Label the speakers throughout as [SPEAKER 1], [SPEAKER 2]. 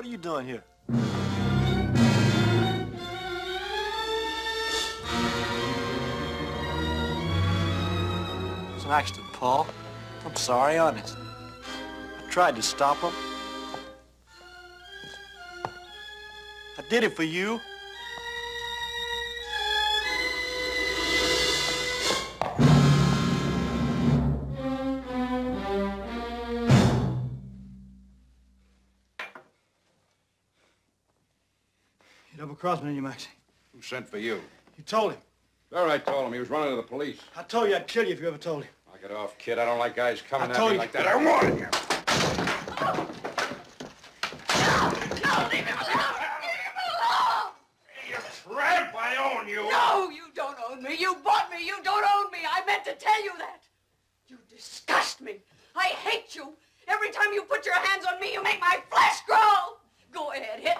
[SPEAKER 1] what are you doing here? It's an accident, Paul. I'm sorry, honest. I tried to stop him. I did it for you. You double-crossed me, didn't you, Maxie?
[SPEAKER 2] Who sent for you?
[SPEAKER 1] You told him.
[SPEAKER 2] There, I told him. He was running to the police.
[SPEAKER 1] I told you I'd kill you if you ever told him.
[SPEAKER 2] Knock it off, kid. I don't like guys coming
[SPEAKER 1] I
[SPEAKER 2] at
[SPEAKER 1] told
[SPEAKER 2] me
[SPEAKER 1] you.
[SPEAKER 2] like that. I warned you.
[SPEAKER 3] No, leave him alone! Leave him alone!
[SPEAKER 2] You tramp! I own you!
[SPEAKER 3] No, you don't own me. You bought me. You don't own me. I meant to tell you that. You disgust me. I hate you. Every time you put your hands on me, you make my flesh crawl. Go ahead, hit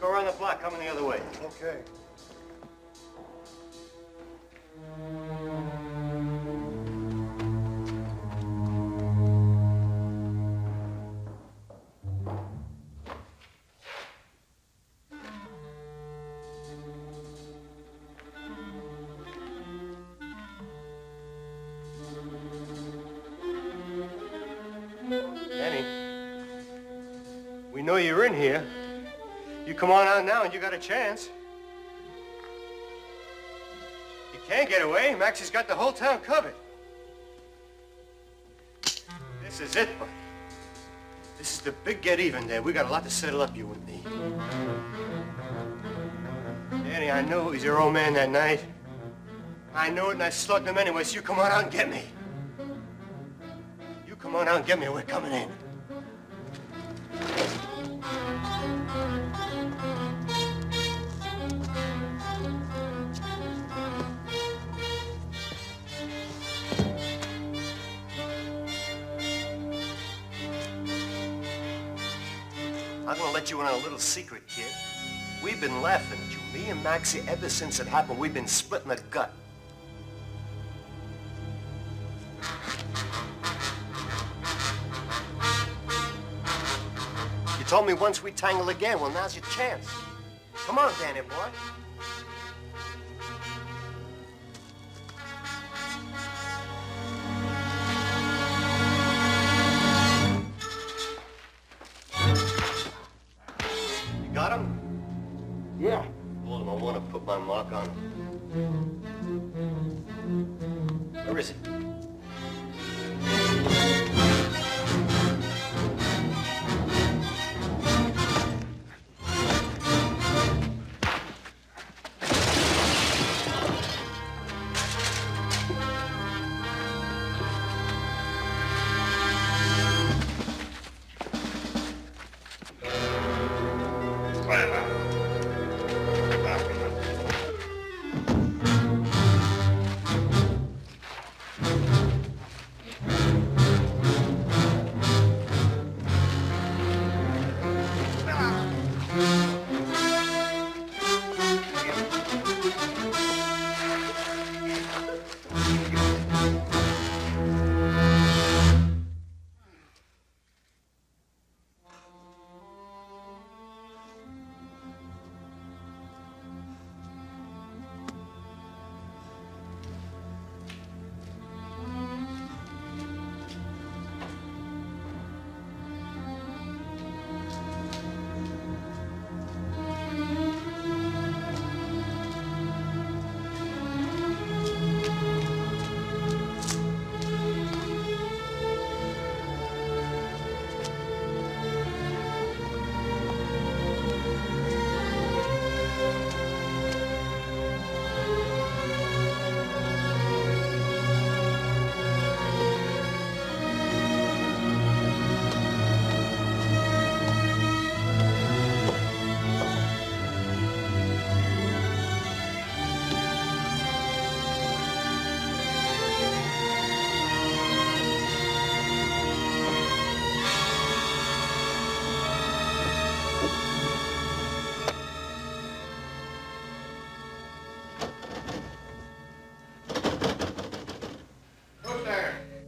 [SPEAKER 1] Go around the block, coming the other way.
[SPEAKER 4] Okay.
[SPEAKER 1] Danny, we know you're in here. You come on out now and you got a chance. You can't get away. Maxie's got the whole town covered. This is it, bud. This is the big get even day. We got a lot to settle up, you and me. Danny, I knew it was your old man that night. I knew it and I slugged him anyway, so you come on out and get me. You come on out and get me, we're coming in. I'm gonna let you in on a little secret, kid. We've been laughing at you, me and Maxie, ever since it happened. We've been splitting the gut. You told me once we tangle again. Well, now's your chance. Come on, Danny boy. Where is he?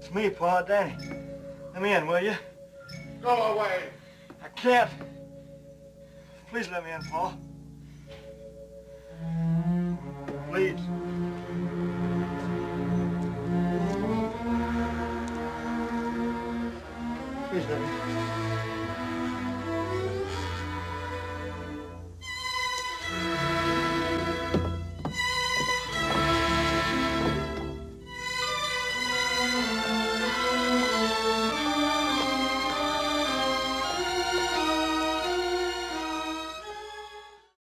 [SPEAKER 4] It's me, Pa, Danny. Let me in, will you?
[SPEAKER 2] Go away.
[SPEAKER 4] I can't. Please let me in, Pa. Please. Please let me in.